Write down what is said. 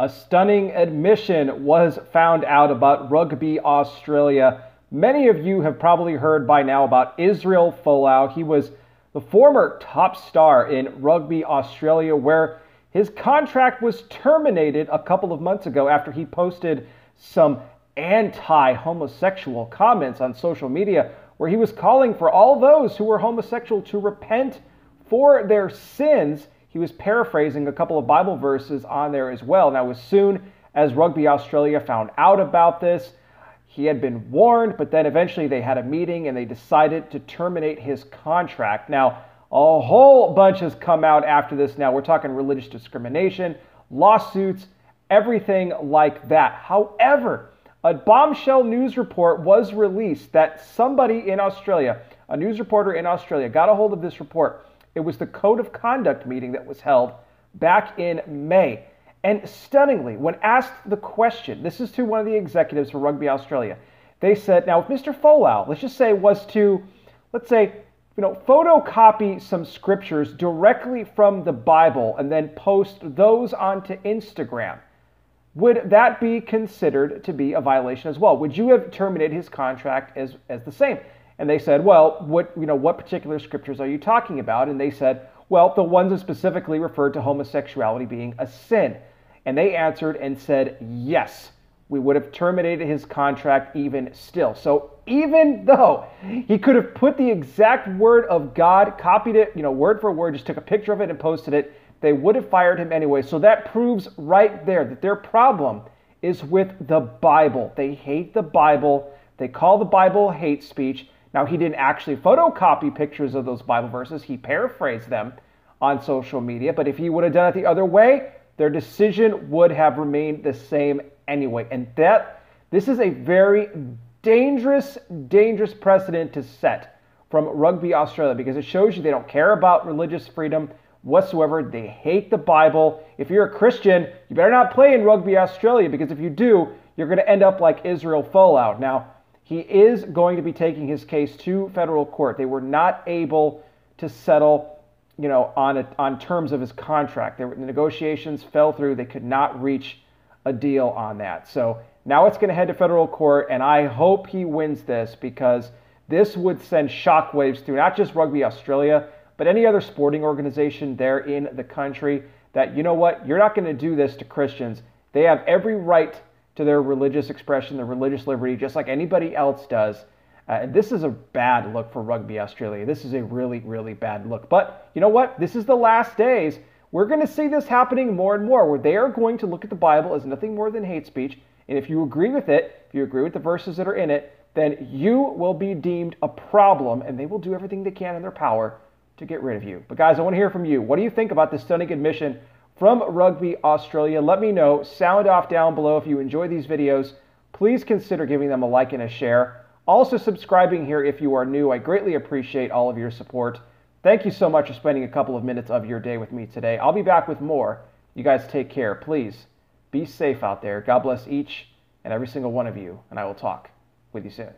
A stunning admission was found out about Rugby Australia. Many of you have probably heard by now about Israel Folau. He was the former top star in Rugby Australia, where his contract was terminated a couple of months ago after he posted some anti homosexual comments on social media, where he was calling for all those who were homosexual to repent for their sins he was paraphrasing a couple of Bible verses on there as well. Now, as soon as Rugby Australia found out about this, he had been warned, but then eventually they had a meeting and they decided to terminate his contract. Now, a whole bunch has come out after this now. We're talking religious discrimination, lawsuits, everything like that. However, a bombshell news report was released that somebody in Australia, a news reporter in Australia, got a hold of this report it was the code of conduct meeting that was held back in May. And stunningly, when asked the question, this is to one of the executives for Rugby Australia, they said, now if Mr. Folau, let's just say, was to, let's say, you know, photocopy some scriptures directly from the Bible and then post those onto Instagram, would that be considered to be a violation as well? Would you have terminated his contract as, as the same? And they said, well, what, you know, what particular scriptures are you talking about? And they said, well, the ones that specifically referred to homosexuality being a sin. And they answered and said, yes, we would have terminated his contract even still. So even though he could have put the exact word of God, copied it, you know, word for word, just took a picture of it and posted it, they would have fired him anyway. So that proves right there that their problem is with the Bible. They hate the Bible. They call the Bible hate speech. Now, he didn't actually photocopy pictures of those Bible verses, he paraphrased them on social media. But if he would have done it the other way, their decision would have remained the same anyway. And that this is a very dangerous, dangerous precedent to set from Rugby Australia because it shows you they don't care about religious freedom whatsoever. They hate the Bible. If you're a Christian, you better not play in Rugby Australia because if you do, you're going to end up like Israel Folau. Now, he is going to be taking his case to federal court. They were not able to settle, you know, on a, on terms of his contract. There, the negotiations fell through. They could not reach a deal on that. So now it's going to head to federal court, and I hope he wins this because this would send shockwaves through not just Rugby Australia, but any other sporting organization there in the country. That you know what, you're not going to do this to Christians. They have every right to their religious expression, their religious liberty, just like anybody else does. Uh, this is a bad look for Rugby Australia. This is a really, really bad look. But you know what? This is the last days. We're going to see this happening more and more, where they are going to look at the Bible as nothing more than hate speech. And if you agree with it, if you agree with the verses that are in it, then you will be deemed a problem, and they will do everything they can in their power to get rid of you. But guys, I want to hear from you. What do you think about this stunning admission from Rugby Australia. Let me know. Sound off down below if you enjoy these videos. Please consider giving them a like and a share. Also subscribing here if you are new. I greatly appreciate all of your support. Thank you so much for spending a couple of minutes of your day with me today. I'll be back with more. You guys take care. Please be safe out there. God bless each and every single one of you, and I will talk with you soon.